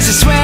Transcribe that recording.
days, I swear